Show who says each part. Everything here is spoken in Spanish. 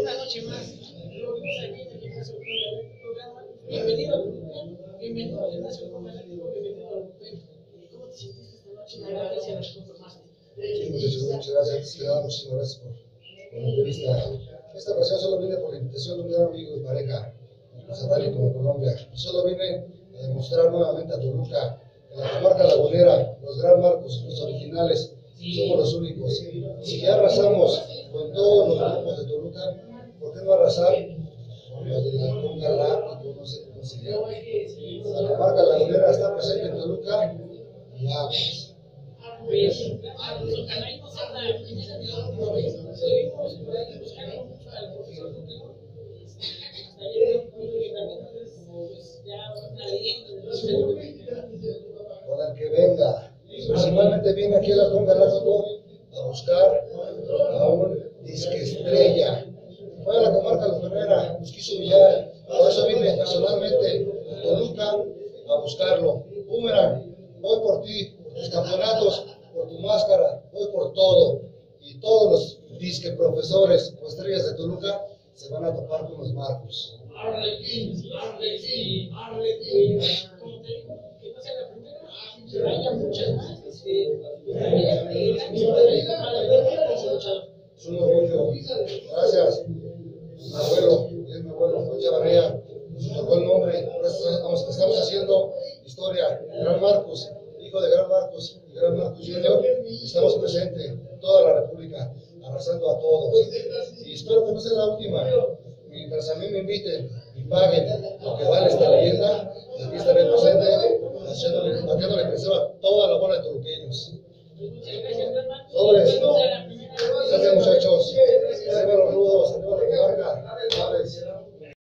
Speaker 1: Una noche más. esta gracias, ocasión solo vine por la invitación de un gran amigo y pareja, Colombia. Solo vine a demostrar nuevamente a Toluca, a la comarca lagunera, los gran marcos, los originales somos los únicos. Si ya arrasamos con todos los grupos de Toluca, ¿por qué no arrasar con los de la Conga no sé cómo se llama? La comarca lagunera está presente en Toluca y aguas. Principalmente viene aquí a la Conga Rápido a buscar a un disque estrella. Fue a la comarca lagunera, nos quiso pillar. Por eso vine personalmente a Toluca a buscarlo. Boomerang, voy por ti, por tus campeonatos, por tu máscara, voy por todo. Y todos los disque profesores o estrellas de Toluca se van a topar con los marcos.
Speaker 2: Arlequín, Arlequín, Arlequín. Como te digo, que no sea la primera, que haya muchas más.
Speaker 1: Gracias. Mi abuelo, es mi abuelo, Chavarría, nos tocó el nombre. Estamos, haciendo historia. Gran Marcos, hijo de Gran Marcos Gran Marcos Junior, estamos presentes en toda la República, arrasando a todos. Y espero que no sea la última. Mientras a mí me inviten y paguen lo que vale esta leyenda, para Turquillos. Sobres. Gracias muchachos. Saludos rudos. Saludos.